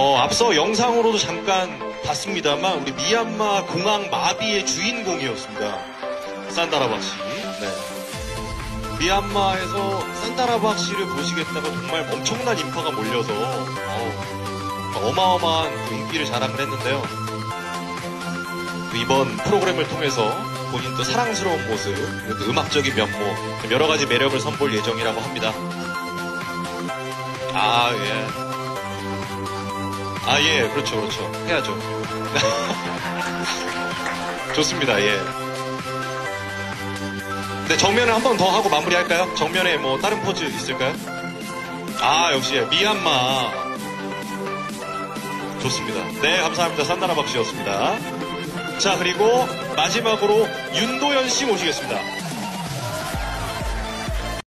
어, 앞서 영상으로도 잠깐 봤습니다만 우리 미얀마 공항 마비의 주인공이었습니다. 산다라박 씨. 네. 미얀마에서 산다라박 씨를 보시겠다고 정말 엄청난 인파가 몰려서 어우, 어마어마한 그 인기를 자랑을 했는데요. 또 이번 프로그램을 통해서 본인 또 사랑스러운 모습, 음악적인 면모, 여러 가지 매력을 선보일 예정이라고 합니다. 아, 예. 아, 예, 그렇죠, 그렇죠. 해야죠. 좋습니다, 예. 네, 정면을 한 번 더 하고 마무리할까요? 정면에 뭐 다른 포즈 있을까요? 아, 역시 미얀마. 좋습니다. 네, 감사합니다. 산나라 박씨였습니다. 자, 그리고 마지막으로 윤도현 씨 모시겠습니다.